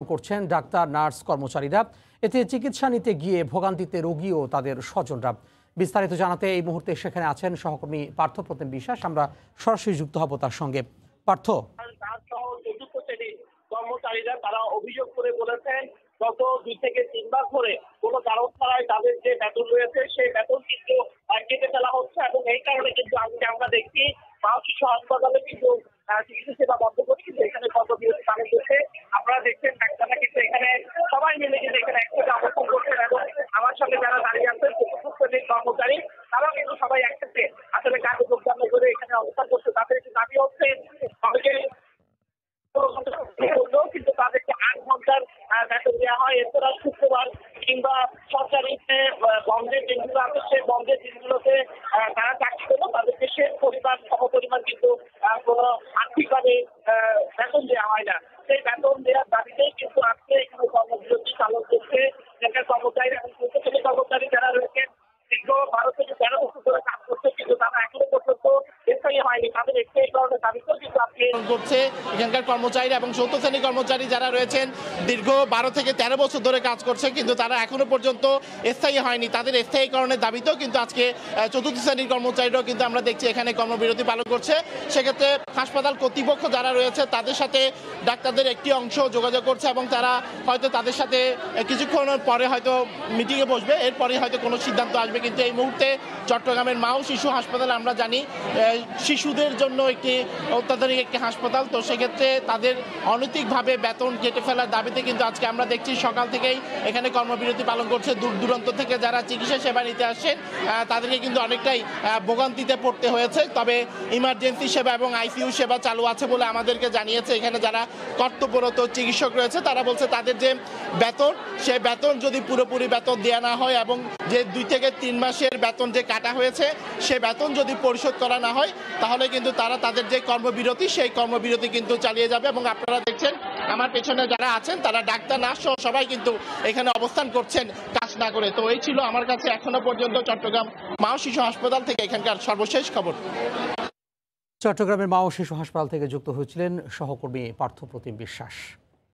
করছেন doctor, nurse, কর্মচারীরা। এতে চিকিৎসা নিতে গিয়ে ভোগান্তিতে রোগী ও তাদের স্বজনরা। বিস্তারিত জানাতে এই মুহূর্তে সেখানে আছেন সহকর্মী পার্থ প্রতিম বিশ্বাস। আমরা সরাসরি যুক্ত হব তার সঙ্গে। পার্থ। কর্মচারীরা তারা অভিযোগ করে বলেছেন গত দুই থেকে তিনবার ধরে কোনো কারণ ছাড়াই তাদের যে বেতন রয়েছে, সেই বেতন কিন্তু কেটে ফেলা হচ্ছে এবং এই কারণে কিন্তু আমরা দেখছি মা শিশু হাসপাতালে কিন্তু চিকিৎসা সেবা বন্ধ করে এখানে কর্মবিরতি পালন করছে আপনারা দেখছেন ডাক্তাররা কিন্তু এখানে সবাই মিলে কিন্তু এখানে একসাথে অবস্থান করছেন এবং আমার সঙ্গে যারা দাঁড়িয়ে আছেন চতুর্থ শ্রেণির কর্মচারী তারাও কিন্তু সবাই আসলে কাজে যোগদান করে এখানে অবস্থান করছে, তাদের একটি দাবি হচ্ছে কিন্তু তাদেরকে আট ঘণ্টার বেতন দেওয়া হয়। এছাড়া শুক্রবার কিংবা সরকারি যে বন্ধের দিনগুলো আছে, সেই বন্ধের দিনগুলোতে তারা চাকরি করল তাদেরকে সে পরিমাণ সম পরিমাণ কিন্তু কোনো আর্থিকভাবে বেতন দেওয়া হয় না। সেই বেতন দেওয়ার দাবিতেই কিন্তু আজকে এখানে কর্মবিরতি পালন করছে। এখানকার কর্মচারী এবং প্রত্যেকের কর্মচারী যারা রয়েছেন দীর্ঘ বারো থেকে তেরো বছর ধরে কাজ করছে কিন্তু তারা এখনও পর্যন্ত স্থায়ী হয়নি তাদের স্থায়ী কারণে দাবিতেও কিন্তু আজকে পালন করছে এখানকার কর্মচারী এবং চৌদ্দ শ্রেণি কর্মচারী যারা রয়েছেন, দীর্ঘ বারো থেকে তেরো বছর ধরে কাজ করছে, কিন্তু তারা এখনও পর্যন্ত স্থায়ী হয়নি। তাদের স্থায়ীকরণের দাবিতেও কিন্তু আজকে চতুর্থ শ্রেণির কর্মচারীরাও কিন্তু আমরা দেখছি এখানে কর্মবিরতি পালন করছে। সেক্ষেত্রে হাসপাতাল কর্তৃপক্ষ যারা রয়েছে, তাদের সাথে ডাক্তারদের একটি অংশ যোগাযোগ করছে এবং তারা হয়তো তাদের সাথে কিছুক্ষণ পরে হয়তো মিটিংয়ে বসবে। এরপরে হয়তো কোনো সিদ্ধান্ত আসবে। কিন্তু এই মুহূর্তে চট্টগ্রামের মা ও শিশু হাসপাতাল আমরা জানি শিশুদের জন্য একটি অত্যাধুনিক একটি হাসপাতাল তো সেক্ষেত্রে তাদের অনৈতিকভাবে বেতন কেটে ফেলার দাবিতে কিন্তু আজকে আমরা দেখছি সকাল থেকেই এখানে কর্মবিরতি পালন করছে। দূর দূরান্ত থেকে যারা চিকিৎসা সেবা নিতে আসছেন আহ, তাদেরকে কিন্তু অনেকটাই ভোগান্তিতে পড়তে হয়েছে। তবে ইমার্জেন্সি সেবা এবং আইসিইউ সেবা চালু আছে বলে আমাদেরকে জানিয়েছে এখানে যারা কর্তব্যরত চিকিৎসক রয়েছে তারা বলছে তাদের যে বেতন সে বেতন যদি পুরোপুরি বেতন দেওয়া না হয় এবং যে দুই থেকে তিন মাসের বেতন যে কাটা হয়েছে সে বেতন যদি পরিশোধ করা না হয় তাহলে কিন্তু তারা তাদের যে কর্মবিরতি, সেই কর্মবিরতি কিন্তু চালিয়ে যাবে এবং আপনারা দেখছেন, আমার পেছনে যারা আছেন, তারা ডাক্তার, নার্স সবাই কিন্তু এখানে অবস্থান করছেন কাজ না করে তো এই ছিল আমার কাছে এখনও পর্যন্ত চট্টগ্রাম মা শিশু হাসপাতাল থেকে এখানকার সর্বশেষ খবর। চট্টগ্রামের মা ও শিশু হাসপাতাল থেকে যুক্ত হয়েছিলেন সহকর্মী পার্থপ্রতিম বিশ্বাস।